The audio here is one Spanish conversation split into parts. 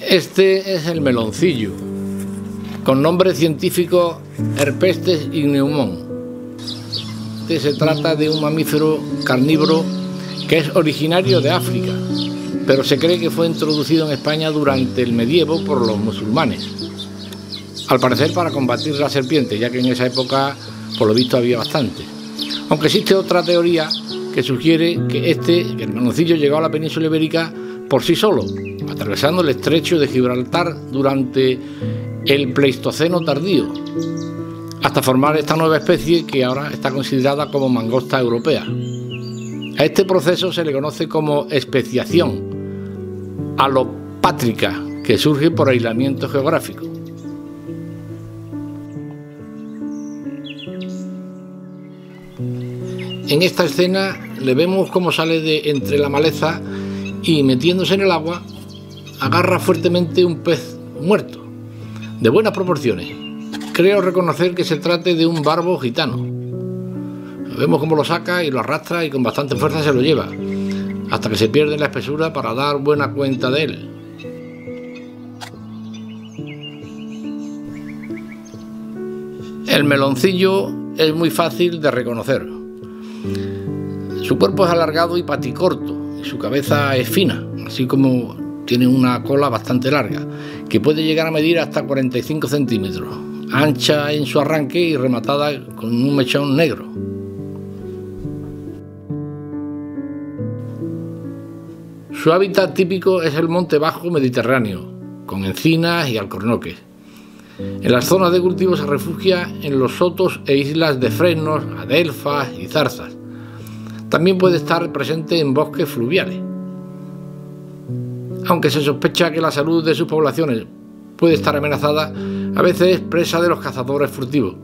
Este es el meloncillo, con nombre científico Herpestes igneumon. Este se trata de un mamífero carnívoro que es originario de África, pero se cree que fue introducido en España durante el medievo por los musulmanes. Al parecer para combatir la serpiente, ya que en esa época por lo visto había bastante. Aunque existe otra teoría que sugiere que este, el meloncillo, llegó a la península ibérica por sí solo, atravesando el estrecho de Gibraltar durante el Pleistoceno tardío, hasta formar esta nueva especie que ahora está considerada como mangosta europea. A este proceso se le conoce como especiación alopátrica, que surge por aislamiento geográfico. En esta escena le vemos cómo sale de entre la maleza y metiéndose en el agua agarra fuertemente un pez muerto, de buenas proporciones. Creo reconocer que se trate de un barbo gitano. Vemos cómo lo saca y lo arrastra y con bastante fuerza se lo lleva, hasta que se pierde la espesura para dar buena cuenta de él. El meloncillo es muy fácil de reconocer. Su cuerpo es alargado y paticorto, y su cabeza es fina, así como tiene una cola bastante larga, que puede llegar a medir hasta 45 centímetros, ancha en su arranque y rematada con un mechón negro. Su hábitat típico es el monte bajo mediterráneo, con encinas y alcornoques. En las zonas de cultivo se refugia en los sotos e islas de fresnos, adelfas y zarzas. También puede estar presente en bosques fluviales aunque se sospecha que la salud de sus poblaciones puede estar amenazada, a veces es presa de los cazadores furtivos,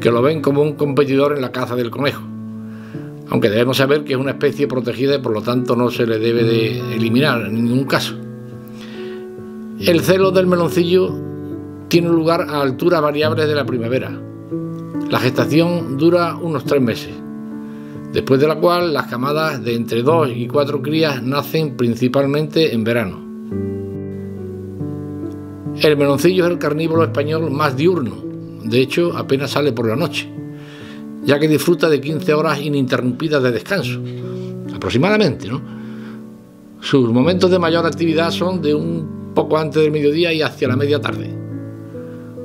que lo ven como un competidor en la caza del conejo. Aunque debemos saber que es una especie protegida y por lo tanto no se le debe de eliminar en ningún caso. El celo del meloncillo tiene lugar a alturas variables de la primavera. La gestación dura unos tres meses después de la cual las camadas de entre dos y cuatro crías nacen principalmente en verano. El meloncillo es el carnívoro español más diurno, de hecho apenas sale por la noche, ya que disfruta de 15 horas ininterrumpidas de descanso, aproximadamente. ¿no? Sus momentos de mayor actividad son de un poco antes del mediodía y hacia la media tarde.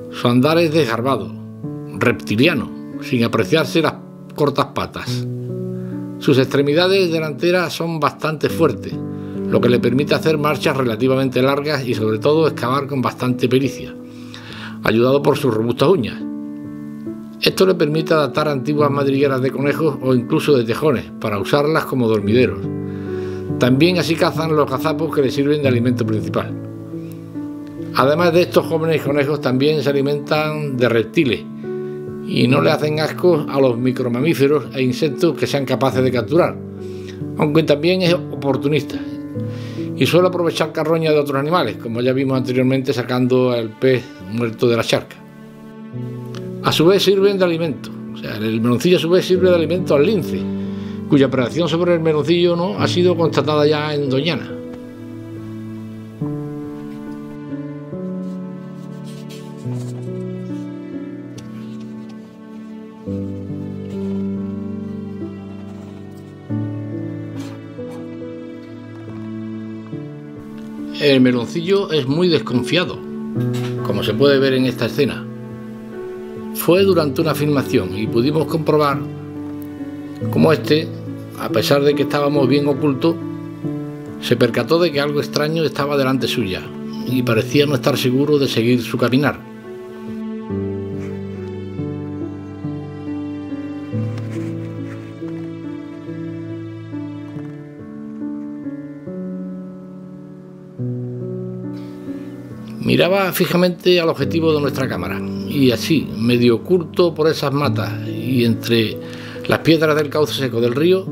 Su andar es desgarbado, reptiliano, sin apreciarse las cortas patas. Sus extremidades delanteras son bastante fuertes, lo que le permite hacer marchas relativamente largas y sobre todo excavar con bastante pericia, ayudado por sus robustas uñas. Esto le permite adaptar antiguas madrigueras de conejos o incluso de tejones para usarlas como dormideros. También así cazan los gazapos que le sirven de alimento principal. Además de estos jóvenes conejos también se alimentan de reptiles y no le hacen asco a los micromamíferos e insectos que sean capaces de capturar, aunque también es oportunista y suele aprovechar carroña de otros animales, como ya vimos anteriormente sacando el pez muerto de la charca. A su vez sirven de alimento, o sea, el meloncillo a su vez sirve de alimento al lince, cuya predacción sobre el meloncillo ¿no? ha sido constatada ya en Doñana. El meloncillo es muy desconfiado, como se puede ver en esta escena. Fue durante una filmación y pudimos comprobar cómo este, a pesar de que estábamos bien ocultos, se percató de que algo extraño estaba delante suya y parecía no estar seguro de seguir su caminar. Miraba fijamente al objetivo de nuestra cámara y así, medio oculto por esas matas y entre las piedras del cauce seco del río,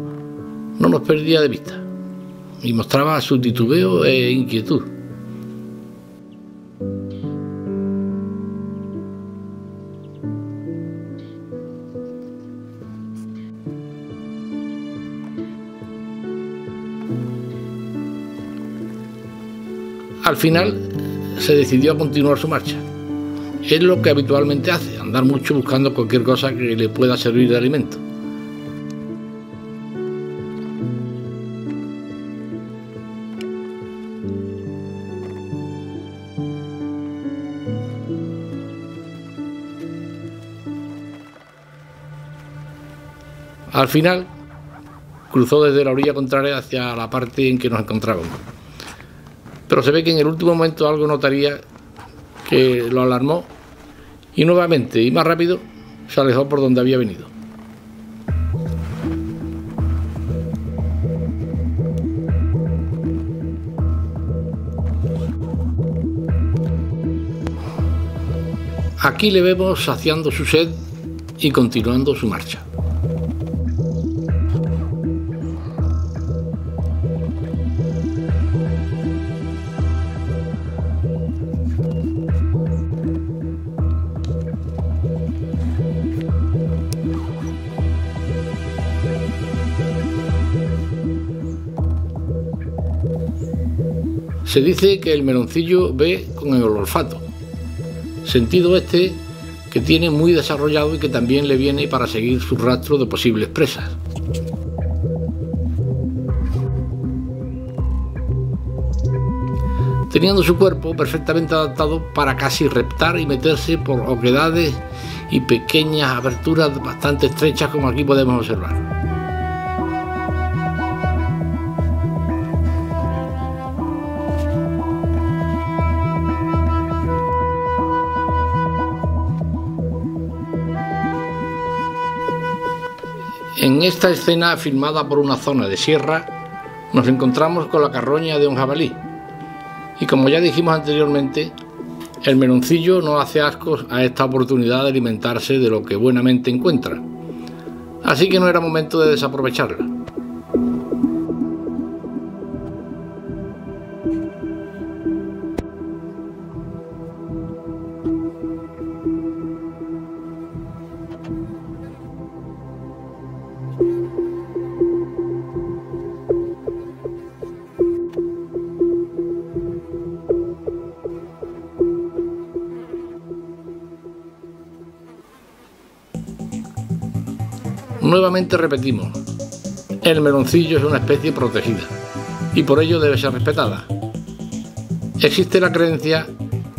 no nos perdía de vista y mostraba su titubeo e inquietud. Al final se decidió a continuar su marcha. Es lo que habitualmente hace, andar mucho buscando cualquier cosa que le pueda servir de alimento. Al final, cruzó desde la orilla contraria hacia la parte en que nos encontrábamos. Pero se ve que en el último momento algo notaría que lo alarmó y nuevamente y más rápido se alejó por donde había venido. Aquí le vemos saciando su sed y continuando su marcha. Se dice que el meloncillo ve con el olfato, sentido este que tiene muy desarrollado y que también le viene para seguir su rastro de posibles presas. Teniendo su cuerpo perfectamente adaptado para casi reptar y meterse por oquedades y pequeñas aberturas bastante estrechas como aquí podemos observar. En esta escena filmada por una zona de sierra, nos encontramos con la carroña de un jabalí. Y como ya dijimos anteriormente, el meloncillo no hace ascos a esta oportunidad de alimentarse de lo que buenamente encuentra. Así que no era momento de desaprovecharla. Nuevamente repetimos, el meloncillo es una especie protegida y por ello debe ser respetada. Existe la creencia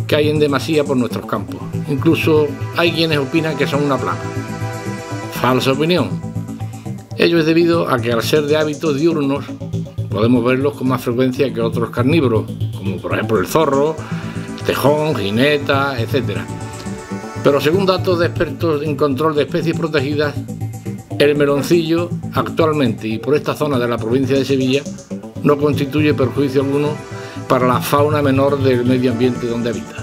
que hay en demasía por nuestros campos. Incluso hay quienes opinan que son una plaga. Falsa opinión. Ello es debido a que al ser de hábitos diurnos podemos verlos con más frecuencia que otros carnívoros, como por ejemplo el zorro, tejón, jineta, etc. Pero según datos de expertos en control de especies protegidas, el meloncillo actualmente y por esta zona de la provincia de Sevilla no constituye perjuicio alguno para la fauna menor del medio ambiente donde habita.